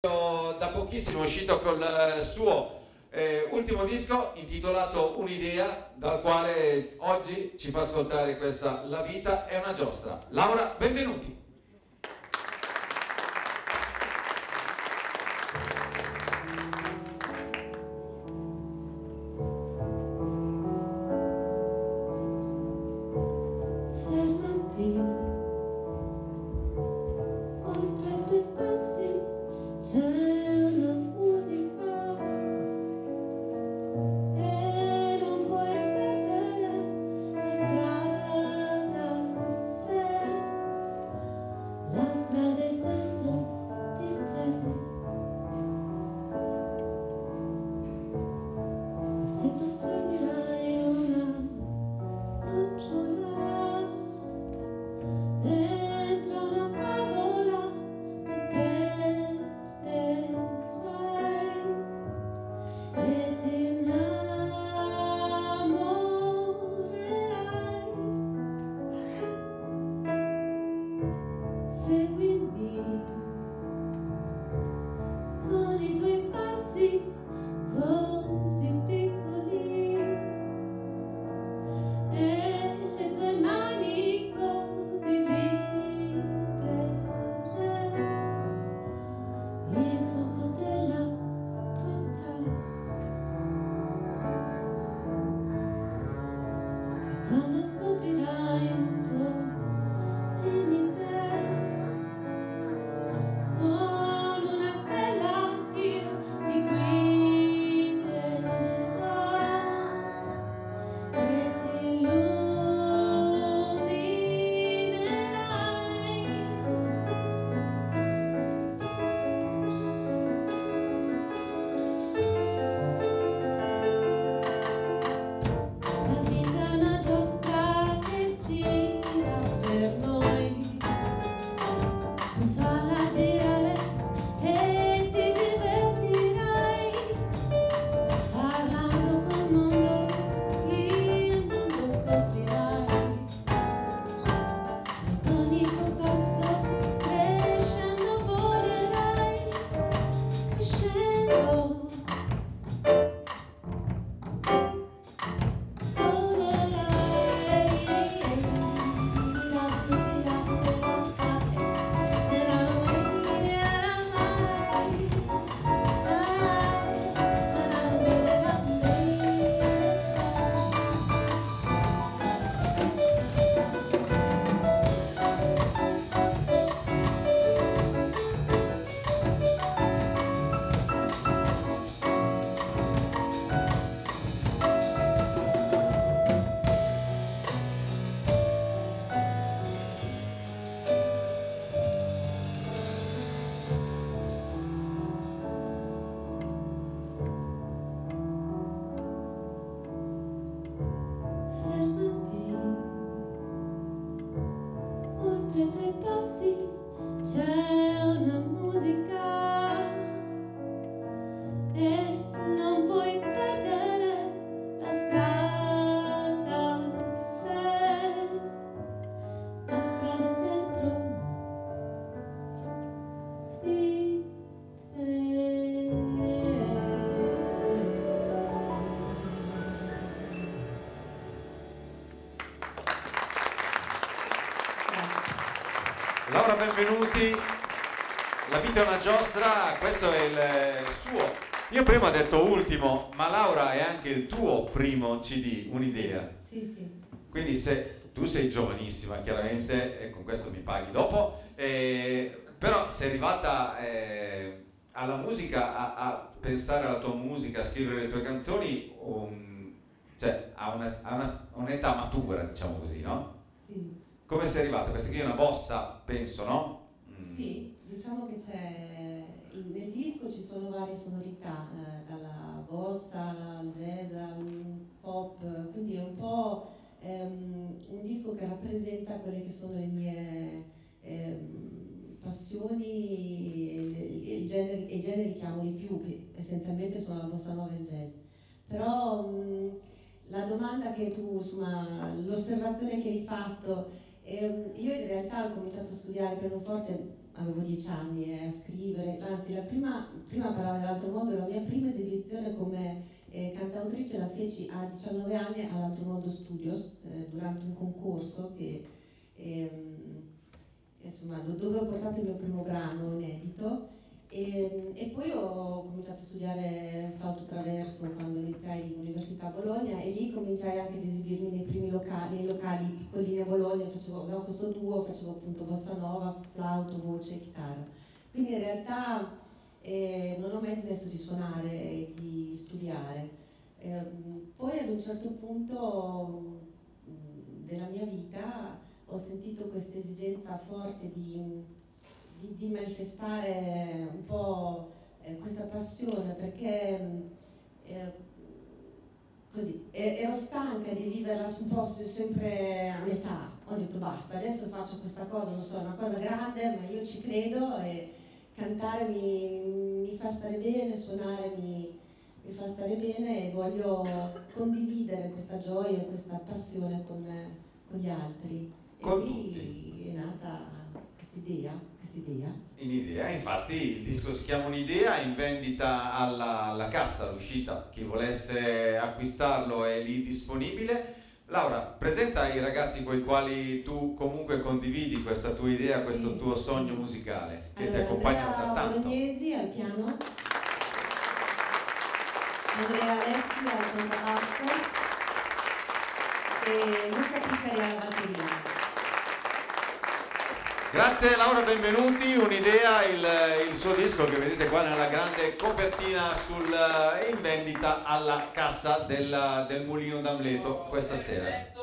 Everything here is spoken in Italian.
da pochissimo è uscito col eh, suo eh, ultimo disco intitolato Un'idea, dal quale oggi ci fa ascoltare questa La vita è una giostra. Laura, benvenuti. Laura, benvenuti. La vita è una giostra, questo è il suo. Io prima ho detto ultimo, ma Laura è anche il tuo primo CD, un'idea. Sì, sì. Quindi se tu sei giovanissima, chiaramente, e con questo mi paghi dopo, eh, però sei arrivata eh, alla musica, a, a, pensare alla tua musica, a scrivere le tue canzoni, um, cioè a, una, a una, un'età matura, diciamo così, no? Sì. Come sei arrivata? Questa qui è una bossa, penso, no? Mm. Sì, diciamo che c'è nel disco ci sono varie sonorità, eh, dalla bossa al jazz al pop, quindi è un po' ehm, un disco che rappresenta quelle che sono le mie ehm, passioni e i generi, generi che amo di più, che essenzialmente sono la bossa nova e il jazz. Però mh, mm, la domanda che tu, insomma, l'osservazione che hai fatto Ehm, io in realtà ho cominciato a studiare pianoforte avevo dieci anni a scrivere, anzi la prima, prima parlava dell'altro mondo, la mia prima esibizione come eh, cantautrice la feci a 19 anni all'Altro Mondo Studios eh, durante un concorso che, ehm, insomma, dove ho portato il mio primo brano inedito e, e, poi ho cominciato a studiare flauto traverso quando iniziai l'università a Bologna e lì cominciai anche ad esibirmi nei primi locali, nei locali piccolini a Bologna, facevo, avevo questo duo, facevo appunto bossa nova, flauto, voce e chitarra. Quindi in realtà eh, non ho mai smesso di suonare e di studiare. Eh, poi ad un certo punto della mia vita ho sentito questa esigenza forte di di, di manifestare un po' eh, questa passione perché eh, così, ero stanca di viverla un po' sempre a metà. Ho detto basta, adesso faccio questa cosa, non so, è una cosa grande, ma io ci credo e cantare mi, mi fa stare bene, suonare mi, mi, fa stare bene e voglio condividere questa gioia, questa passione con, con gli altri. E con qui tutti. è nata questa idea idea? In idea, infatti il disco si chiama Un'idea, in vendita alla, alla cassa, all'uscita, chi volesse acquistarlo è lì disponibile. Laura, presenta i ragazzi con i quali tu comunque condividi questa tua idea, sì. questo tuo sogno musicale che allora, ti accompagna da tanto. Bolognesi al piano, Andrea Alessi al contrabbasso e Luca Piccari alla batteria. Grazie Laura, benvenuti. Un'idea, il, il, suo disco che vedete qua nella grande copertina sul, in vendita alla cassa del, del Mulino d'Amleto questa sera.